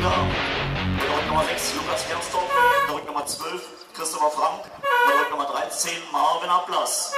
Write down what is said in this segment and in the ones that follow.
Der Rück Nummer 6 Lukas der Rück Nummer 12 Christopher Frank, Rück Nummer 13 Marvin Ablass.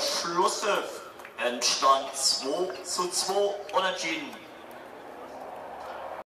Schlusspfiff. Entstand 2 zu 2 unentschieden.